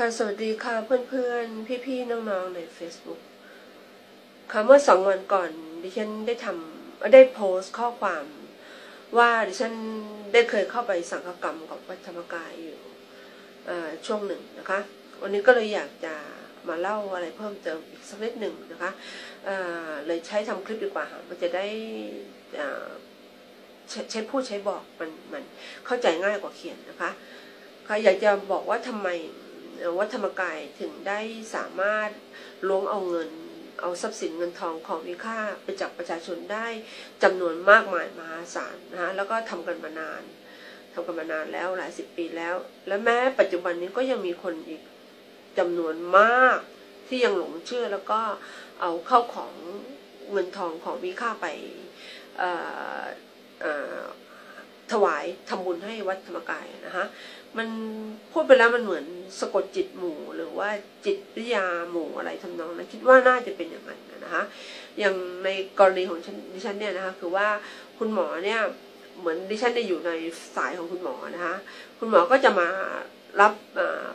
ค่ะสวัสดีค่ะเพื่อนๆ พี่ๆ น้องๆ ใน Facebook ค่ะเมื่อสองวันก่อนดิฉันได้ทำได้โพสต์ข้อความ ว่าดิฉันได้เคยเข้าไปสังฆกรรมกับวัดธรรมกายอยู่ช่วงหนึ่งนะคะ วันนี้ก็เลยอยากจะมาเล่าอะไรเพิ่มเติมอีกสักนิดหนึ่งนะคะเลยใช้ทำคลิปดีกว่ามันจะได้ใช้พูดใช้บอกมันมันเข้าใจง่ายกว่าเขียนนะคะค่ะอยากจะบอกว่าทำไม วัดธรรมกายถึงได้สามารถล้วงเอาเงิน เอาทรัพย์สินเงินทองของมีค่าไปจากประชาชนได้จำนวนมากมายมหาศาลนะคะแล้วก็ทำกันมานานทำกันมานานแล้วหลายสิบปีแล้ว และแม้ปัจจุบันนี้ก็ยังมีคนอีกจำนวนมากที่ยังหลงเชื่อแล้วก็เอาเข้าของเงินทองของมีค่าไป ถวายทำบุญให้วัดธรรมกายนะคะมันพูดไปแล้วมันเหมือนสะกดจิตหมู่ หรือว่าจิตวิทยาหมู่อะไรทำนองนั้นคิดว่าน่าจะเป็นอย่างนั้นนะคะอย่างในกรณีของดิฉันเนี่ยนะคะคือว่าคุณหมอเนี่ยเหมือนดิฉันได้อยู่ในสายของคุณหมอนะคะคุณหมอก็จะมารับ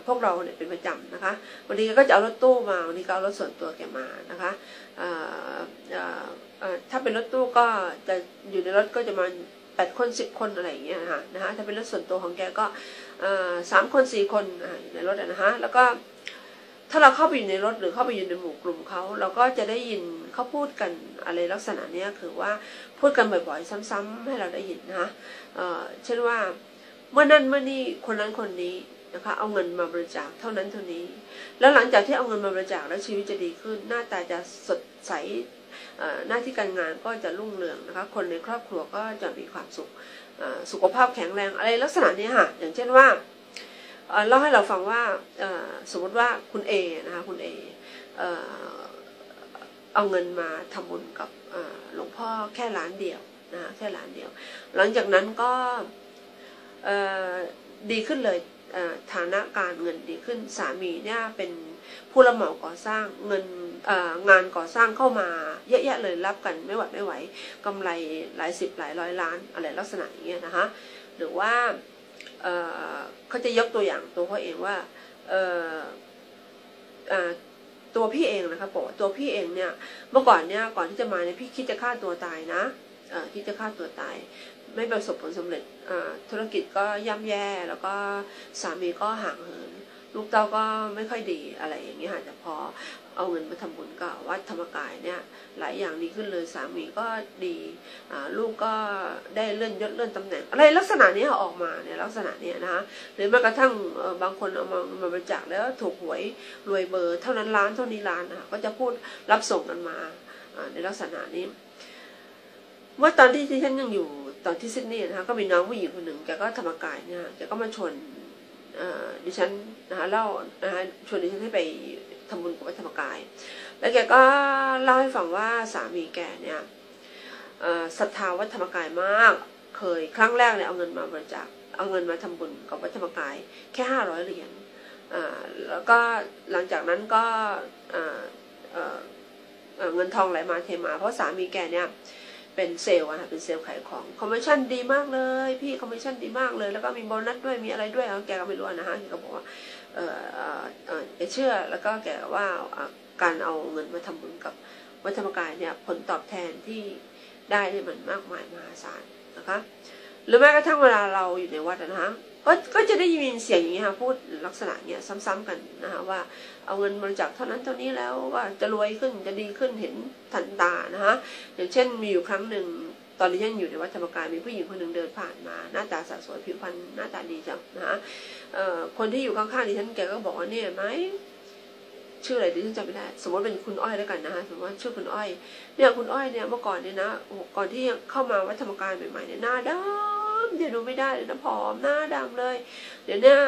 พวกเราเนี่ยเป็นประจำนะคะวันนี้ก็จะเอารถตู้มาวันนี้ก็เอารถส่วนตัวแกมานะคะถ้าเป็นรถตู้ก็จะอยู่ในรถก็จะมา แปดคนสิบคนอะไรอย่างเงี้ยนะคะนะคะถ้าเป็นรถส่วนตัวของแกก็สามคนสี่คนในรถนะฮะแล้วก็ถ้าเราเข้าไปอยู่ในรถหรือเข้าไปอยู่ในหมู่กลุ่มเขาเราก็จะได้ยินเขาพูดกันอะไรลักษณะนี้คือว่าพูดกันบ่อยๆ ซ้ำๆให้เราได้ยินนะคะเช่นว่าเมื่อนั้นเมื่อนี้คนนั้นคนนี้นะคะเอาเงินมาบริจาคเท่านั้นเท่านี้ แล้วหลังจากที่เอาเงินมาบริจาคแล้วชีวิตจะดีขึ้น หน้าตาจะสดใส หน้าที่การงานก็จะรุ่งเรืองนะคะ คนในครอบครัวก็จะมีความสุขสุขภาพแข็งแรงอะไรลักษณะนี้ค่ะ อย่างเช่นว่าเล่าให้เราฟังว่าสมมติว่าคุณเอนะคะคุณเอเอาเงินมาทำบุญกับหลวงพ่อแค่ล้านเดียวนะแค่ล้านเดียว หลังจากนั้นก็ดีขึ้นเลยฐานะการเงินดีขึ้นสามีเนี่ยเป็น ผู้รับเหมาก่อสร้างเงินงานก่อสร้างเข้ามาเยอะแยะเลยรับกันไม่หวัดไม่ไหวกำไรหลายสิบหลายร้อยล้านอะไรลักษณะอย่างเงี้ยนะคะหรือว่าเขาจะยกตัวอย่างตัวเขาเองว่าตัวพี่เองนะคะบอกตัวพี่เองเนี่ยเมื่อก่อนเนี่ยก่อนที่จะมาเนี่ยพี่คิดจะฆ่าตัวตายนะคิดจะฆ่าตัวตาย ไม่ประสบผลสำเร็จธุรกิจก็ย่ำแย่แล้วก็สามีก็ห่างเหิน ลูกเต้าก็ไม่ค่อยดีอะไรอย่างเงี้ยค่ะแต่พอเอาเงินมาทำบุญกับวัดธรรมกายเนี่ยหลายอย่างดีขึ้นเลยสามีก็ดีลูกก็ได้เลื่อนยศเลื่อนตำแหน่ง อะไรลักษณะนี้ออกมาเนี่ยลักษณะนี้นะคะหรือแม้กระทั่งบางคนเอามามาบริจาคแล้วถูกหวยรวยเบอร์ เท่านั้นล้านเท่านี้ล้านนะคะก็จะพูดรับส่งกันมาในลักษณะนี้ เมื่อตอนที่ที่ฉันยังอยู่ตอนที่ซิดนีย์นะคะก็มีน้องผู้หญิงคนหนึ่งแกก็ธรรมกายเนี่ยแกก็มาชวน ดิฉันนะคะเล่านะคะชวนดิฉันให้ไปทำบุญกับวัดธรรมกาย แล้วแกก็เล่าให้ฟังว่าสามีแกเนี่ยศรัทธาวัดธรรมกายมาก เคยครั้งแรกเนี่ยเอาเงินมาบริจาคเอาเงินมาทำบุญกับวัดธรรมกาย แค่ห้าร้อยเหรียญแล้วก็หลังจากนั้นก็เงินทองไหลมาเทมา เพราะสามีแกเนี่ย เป็นเซลล์อะเป็นเซลล์ขายของคอมมิชชั่นดีมากเลย พี่คอมมิชชั่นดีมากเลย แล้วก็มีโบนัสด้วยมีอะไรด้วยแกก็ไม่รู้นะฮะแกก็บอกว่าเออเออแกเชื่อแล้วก็แกว่าการเอาเงินมาทำบุญกับวัดธรรมกายเนี่ยผลตอบแทนที่ได้เนี่ยมันมากมายมหาศาลนะคะหรือแม้กระทั่งเวลาเราอยู่ในวัดนะฮะ ก็ก็จะได้ยินเสียงอย่างนี้ค่ะพูดลักษณะเนี้ยซ้ำๆกันนะคะว่าเอาเงินบริจาคเท่านั้นเท่านี้แล้วว่าจะรวยขึ้นจะดีขึ้นเห็นทันตานะคะอย่างเช่นมีอยู่ครั้งหนึ่งตอนนี้ยังอยู่ในวัดธรรมกายมีผู้หญิงคนหนึ่งเดินผ่านมา หน้าตาสะสวยผิวพรรณหน้าตาดีจังนะคะคนที่อยู่ข้างๆดิฉันแกก็บอกว่าเนี่ยไหมชื่ออะไรดิฉันจำไม่ได้ สมมติเป็นคุณอ้อยแล้วกันนะคะสมมติว่าชื่อคุณอ้อยเนี่ยคุณอ้อยเนี่ยเมื่อก่อนเนี่ยนะก่อนที่เข้ามาวัดธรรมกายใหม่ๆเนี่ยหน้าดำ เดี๋ยวดูไม่ได้เลยนะผอมหน้าดำเลย เดี๋ยวหนี่ย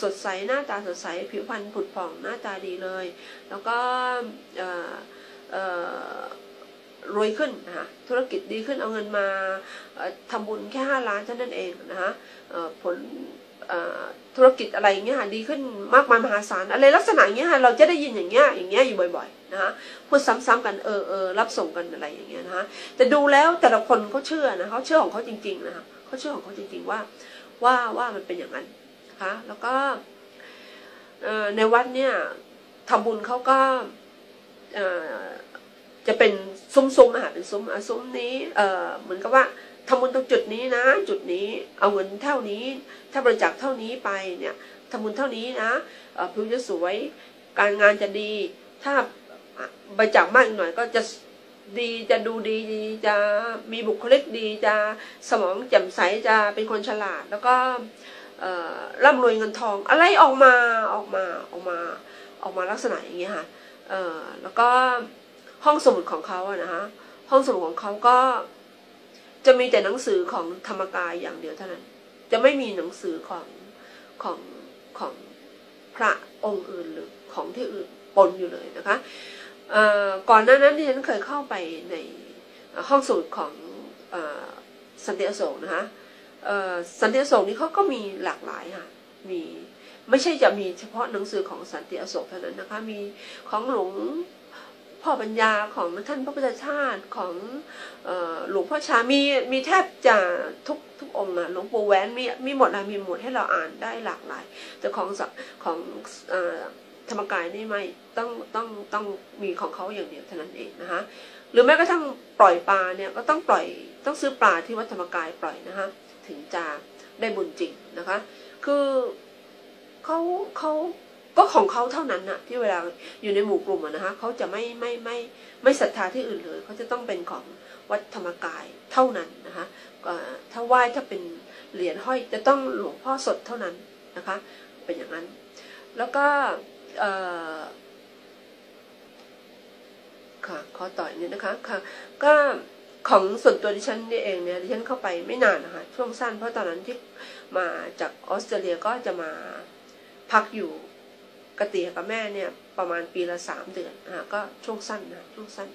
สดใสหน้าตาสดใสผิวพรรณผุดผ่องหน้าตาดีเลย แล้วก็รวยขึ้นนะคะธุรกิจดีขึ้นเอาเงินมาทำบุญแค่ห้าล้านเท่านั้นเองนะคะผล ธุรกิจอะไรอย่างเงี้ยดีขึ้นมากมายมหาศาลอะไรลักษณะอย่างเงี้ยเราจะได้ยินอย่างเงี้ยอย่างเงี้ยอยู่บ่อยๆนะคะพูดซ้ำๆกันเออเออรับส่งกันอะไรอย่างเงี้ยนะคะแต่ดูแล้วแต่ละคนเขาเชื่อนะเขาเชื่อของเขาจริง ๆ นะคะเขาเชื่อของเขาจริง ๆ ว่าว่าว่ามันเป็นอย่างนั้นนะคะแล้วก็ในวัดเนี่ยทำบุญเขาก็จะเป็นซุ้มๆอะค่ะเป็นซุ้มอะซุ้มนี้เออเหมือนกับว่า ทำบุญตรงจุดนี้นะ จุดนี้เอาเงินเท่านี้ ถ้าบริจาคเท่านี้ไปเนี่ยทำบุญเท่านี้นะผิวจะสวยการงานจะดี ถ้าบริจาคมากหน่อยก็จะดีจะดูดีจะมีบุคลิกดีจะสมองแจ่มใสจะเป็นคนฉลาด แล้วก็ร่ำรวยเงินทองอะไรออกมาออกมาออกมาออกมาลักษณะอย่างเงี้ยค่ะแล้วก็ห้องสมุดของเขาอะนะคะห้องสมุดของเขาก็ จะมีแต่หนังสือของธรรมกายอย่างเดียวเท่านั้น จะไม่มีหนังสือของของของพระองค์อื่นหรือของที่อื่นปนอยู่เลยนะคะก่อนหน้านั้นที่ฉันเคยเข้าไปในห้องสมุดของอสันติอโศกนะคะสันติอโศกนี้เขาก็มีหลากหลายค่ะมีไม่ใช่จะมีเฉพาะหนังสือของสันติอโศกเท่านั้นนะคะ มีของหลวง พ่อปัญญาของท่านพระพุทธชาติของออหลวงพ่อชา มีมีแทบจะทุกทุกองค์อะหลวงปู่แหวนมีมีหมดเลยมีหมดให้เราอ่านได้หลากหลาย แต่ของสของอธรรมกายนี่ไม่ต้องต้องต้องมีของเขาอย่างเดียวเท่านั้นเองนะคะหรือแม้กระทั่งปล่อยปลาเนี่ยก็ต้องปล่อยต้องซื้อปลาที่วัดธรรมกายปล่อยนะคะถึงจะได้บุญจริงนะคะ คือเขาเขา ก็ของเขาเท่านั้นน่ะ ที่เวลาอยู่ในหมู่กลุ่มอะนะคะเขาจะไม่ไม่ไม่ไม่ศรัทธาที่อื่นเลยเขาจะต้องเป็นของวัดธรรมกายเท่านั้นนะคะถ้าไหว้ถ้าเป็นเหรียญห้อยจะต้องหลวงพ่อสดเท่านั้นนะคะ เป็นอย่างนั้น แล้วก็ค่ะขอต่อยนี่นะคะค่ะ ก็ของส่วนตัวดิฉันนี่เองเนี่ยดิฉันเข้าไปไม่นานนะคะช่วงสั้นเพราะตอนนั้นที่มาจากออสเตรเลียก็จะมาพักอยู่ กะตีกับแม่เนี่ยประมาณปีละสามเดือนอะก็ช่วงสั้นนะช่วงสั้น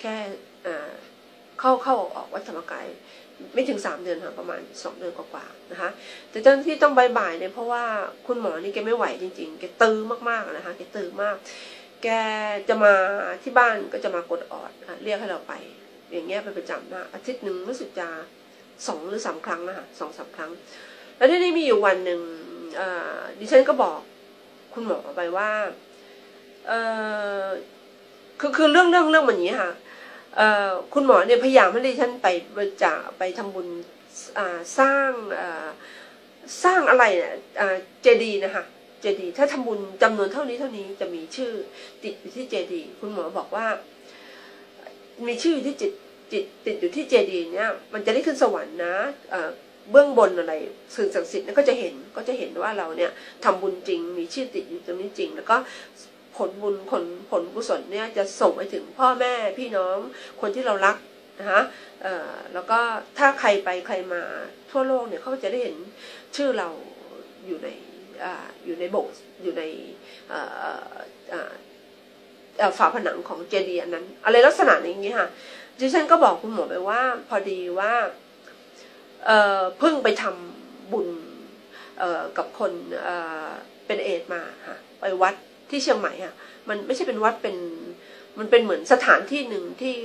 แค่อ่าเข้าเข้าออกออกวัดธรรมกายไม่ถึงสามเดือนค่ะประมาณสองเดือนกว่าๆนะคะ แต่เจ้าหน้าที่ต้องบ่ายๆเนี่ยเพราะว่าคุณหมอนี่แกไม่ไหวจริง ๆ แกตื้อมากๆนะคะแกตื้อมาก แกจะมาที่บ้านก็จะมากดออดอะเรียกให้เราไป อย่างเงี้ยเป็นประจำนะอาทิตย์หนึ่งรู้สึกจะสองหรือสามครั้งนะคะสองสามครั้ง แล้วที่นี่มีอยู่วันหนึ่งดิฉันก็บอก คุณหมอไปว่าเออคือคือเรื่องเรื่องเรื่องมันอย่างนี้ค่ะเอ่อคุณหมอเนี่ยพยายามให้ดิฉันไปบริจาคไปทำบุญอ่าสร้างอ่าสร้างอะไรเนี่ยอ่าเจดีย์นะคะเจดีย์ถ้าทำบุญจำนวนเท่านี้เท่านี้จะมีชื่อติดอยู่ที่เจดีย์คุณหมอบอกว่า มีชื่ออยู่ที่จิตจิตติดอยู่ที่เจดีย์เนี่ยมันจะได้ขึ้นสวรรค์นะ เบื้องบนอะไรสิ่งศักดิ์สิทธิ์เนี่ยก็จะเห็นก็จะเห็นว่าเราเนี่ยทำบุญจริงมีชื่อติดอยู่ตรงนี้จริง แล้วก็ผลบุญผลผลกุศลเนี่ยจะส่งไปถึงพ่อแม่พี่น้องคนที่เรารักนะคะแล้วก็ถ้าใครไปใครมาทั่วโลกเนี่ยเขาจะได้เห็นชื่อเราอยู่ในออยู่ในโบสถ์อยู่ในฝาผนังของเจดีย์นั้น อะไรลักษณะอย่างนี้ค่ะดิฉันก็บอกคุณหมอไปว่าพอดีว่า เพิ่งไปทำบุญกับคนเป็นเอดมาค่ะไปวัดที่เชียงใหม่ค่ะมันไม่ใช่เป็นวัดเป็นมันเป็นเหมือนสถานที่หนึ่งที่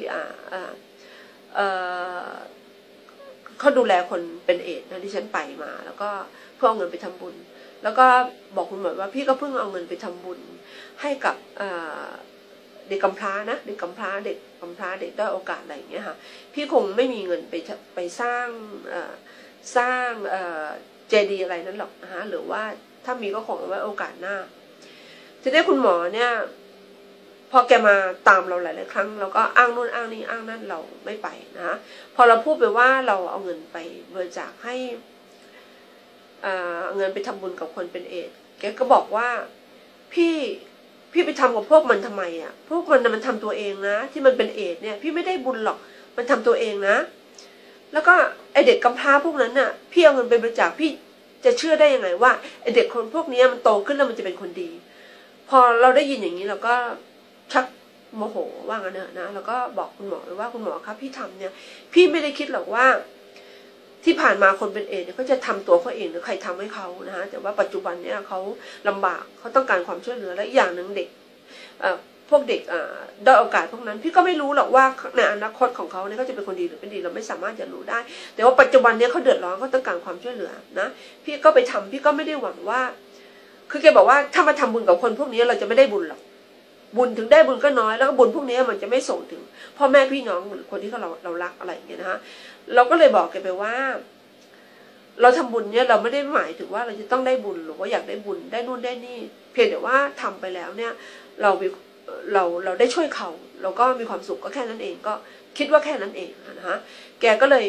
เขาดูแลคนเป็นเอดนะที่ฉันไปมา แล้วก็เพื่อเอาเงินไปทำบุญ แล้วก็บอกคุณหมอว่าพี่ก็เพิ่งเอาเงินไปทำบุญ ให้กับเด็กกำพร้านะเด็กกำพร้าเด็ก พร้าเด็กด้อยโอกาสอะไรอย่างเงี้ยค่ะพี่คงไม่มีเงินไปไปสร้างสร้างเจดีย์อะไรนั้นหรอกนะคะหรือว่าถ้ามีก็คงเอไว้โอกาสหน้าทีนี้คุณหมอเนี่ย พอแกมาตามเราหลายๆครั้งเราก็อ้างนู่นอ้างนี่อ้างนั่นเราไม่ไปนะพอเราพูดไปว่าเราเอาเงินไปบริจาคให้เอ่อเงินไปทำบุญกับคนเป็นเอดแกก็บอกว่าพี่ พี่ไปทำกับพวกมันทำไมอะ พวกมันมันทำตัวเองนะ ที่มันเป็นเอดเนี่ย พี่ไม่ได้บุญหรอก มันทำตัวเองนะ แล้วก็ไอเด็กกำพร้าพวกนั้นน่ะ พี่เอาเงินไปบริจาคพี่จะเชื่อได้ยังไงว่าไอเด็กคนพวกนี้มันโตขึ้นแล้วมันจะเป็นคนดี พอเราได้ยินอย่างนี้เราก็ชักโมโหว่างั้นเถอะนะ แล้วก็บอกคุณหมอไปว่าคุณหมอครับ พี่ทำเนี่ย พี่ไม่ได้คิดหรอกว่า ที่ผ่านมาคนเป็นเอดเนี่ยเขาจะทำตัวเขาเองหรือใครทำให้เขานะฮะแต่ว่าปัจจุบันเนี่ยเขาลำบากเขาต้องการความช่วยเหลือและอีกอย่างหนึ่งเด็กเอ่อพวกเด็กอ่าด้อยโอกาสพวกนั้น พี่ก็ไม่รู้หรอกว่าในอนาคตของเขาเนี่ยเขาจะเป็นคนดีหรือไม่ดีเราไม่สามารถจะรู้ได้ แต่ว่าปัจจุบันเนี่ยเขาเดือดร้อนเขาต้องการความช่วยเหลือนะพี่ก็ไปทำพี่ก็ไม่ได้หวังว่า คือแกบอกว่าถ้ามาทำบุญกับคนพวกนี้เราจะไม่ได้บุญหรอก บุญถึงได้บุญก็น้อยแล้วก็บุญพวกนี้มันจะไม่ส่งถึงพ่อแม่พี่น้องหรือคนที่เราเรารักอะไรอย่างเงี้ยนะฮะเราก็เลยบอกแกไปว่า เราทำบุญเนี่ยเราไม่ได้หมายถึงว่าเราจะต้องได้บุญหรือว่าอยากได้บุญได้นู่นได้นี่ เพียงแต่ว่าทำไปแล้วเนี่ย เราเราเราได้ช่วยเขาเราก็มีความสุขก็แค่นั้นเองก็คิดว่าแค่นั้นเองนะฮะแกก็เลย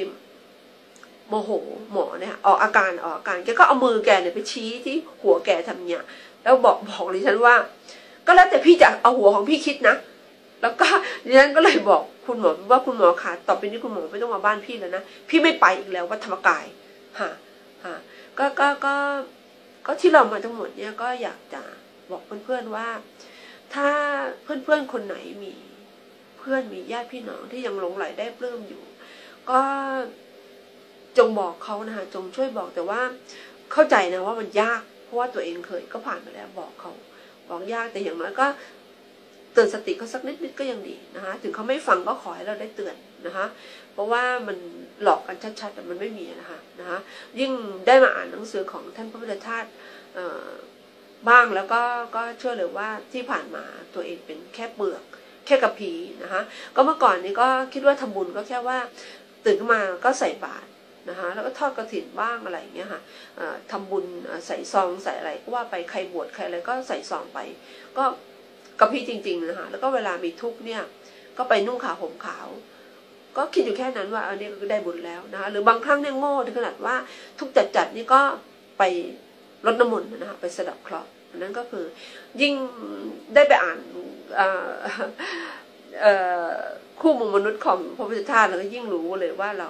โมโหหมอเนี่ยออกอาการออกอาการแกก็เอามือแกเนี่ยไปชี้ที่หัวแกทำเนี่ยแล้วบอกบอกดิฉันว่า ก็แล้วแต่พี่จะเอาหัวของพี่คิดนะ แล้วก็ดิฉันก็เลยบอกคุณหมอว่าคุณหมอคะต่อไปนี้คุณหมอไม่ต้องมาบ้านพี่แล้วนะ พี่ไม่ไปอีกแล้ววัดธรรมกายฮะฮะก็ก็ก็ก็ที่เรามาทั้งหมดเนี่ยก็อยากจะบอกเพื่อนๆว่า ถ้าเพื่อนๆคนไหนมีเพื่อนมีญาติพี่น้องที่ยังหลงไหลได้ปลื้มอยู่ ก็จงบอกเขานะคะจงช่วยบอกแต่ว่าเข้าใจนะว่ามันยาก เพราะว่าตัวเองเคยก็ผ่านมาแล้วบอกเขา บอกยากแต่อย่างน้อยก็เตือนสติเขาสักนิดนิดก็ยังดีนะคะถึงเขาไม่ฟังก็ขอให้เราได้เตือนนะคะเพราะว่ามันหลอกกันชัดๆแต่มันไม่มีนะคะนะคะยิ่งได้มาอ่านหนังสือของท่านพระพุทธทาสบ้างแล้วก็ก็เชื่อเลยว่าที่ผ่านมาตัวเองเป็นแค่เปลือกแค่กระพีนะคะก็เมื่อก่อนนี้ก็คิดว่าทำบุญก็แค่ว่าตื่นขึ้นมาก็ใส่บาตร นะคะแล้วก็ทอดกระถินบ้างอะไรอย่างเงี้ยค่ะทำบุญใส่ซองใส่อะไรก็ว่าไปใครบวชใครอะไรก็ใส่ซองไป ก็กระพีจริงๆนะคะแล้วก็เวลามีทุกข์เนี่ยก็ไปนุ่งขาวห่มขาว ก็คิดอยู่แค่นั้นว่าอันนี้ก็ได้บุญแล้วนะคะหรือบางครั้งเนี่ยโง่ถึงขนาดว่าทุกจัดๆนี่ก็ไปรดน้ำมนต์นะคะไปสะดับเคราะห์นั้นก็คือยิ่งได้ไปอ่านคู่มุมมนุษย์ของพระพุทธทาสเราก็ยิ่งรู้เลยว่าเรา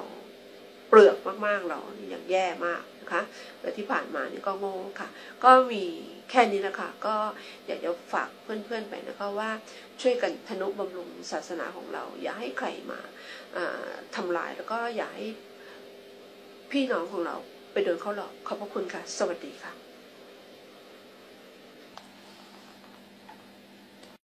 ปลือกมากๆเราอย่างแย่มากนะคะแต่ที่ผ่านมานี่ก็โง่ค่ะ ก็มีแค่นี้นะคะก็อยากจะฝากเพื่อนๆไปนะคะว่าช่วยกันทนุบำรุงศาสนาของเรา อย่าให้ใครมาทำลายแล้วก็อย่าให้พี่น้องของเราไปโดนเขาหลอกขอบพระคุณค่ะ สวัสดีค่ะ